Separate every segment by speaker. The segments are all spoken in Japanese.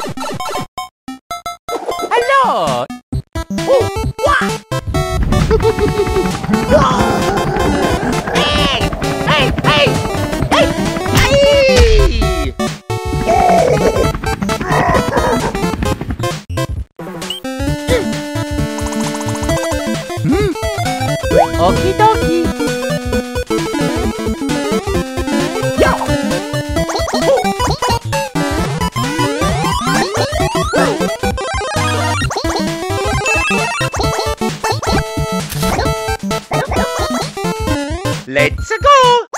Speaker 1: Oh, my God. Let's go!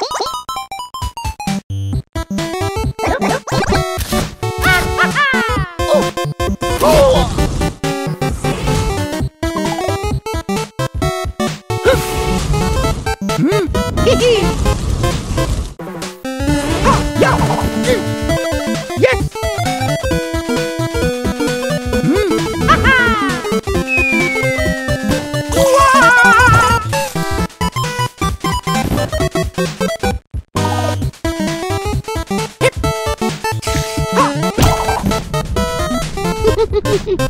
Speaker 1: Yes! Oh!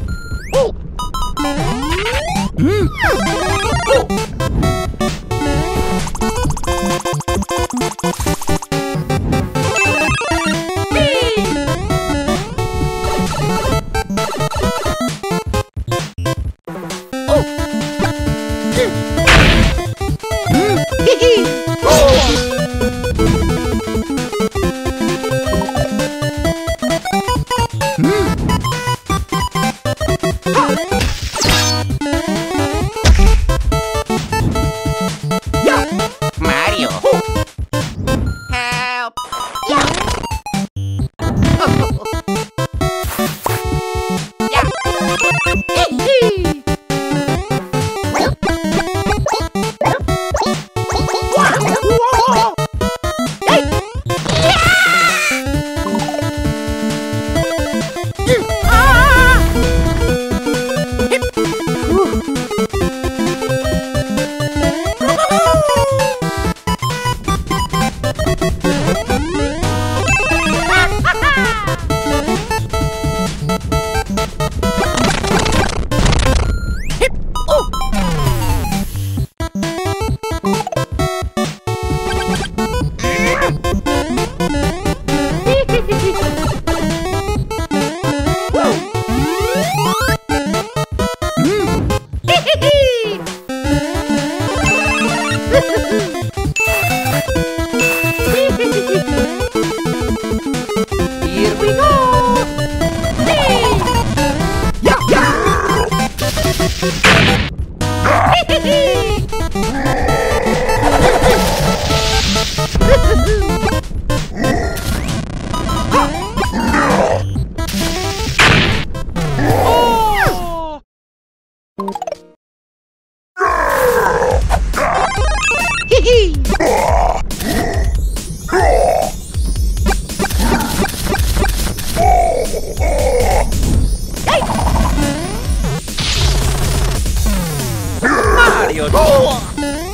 Speaker 1: Hee hee! ぎマリオドーン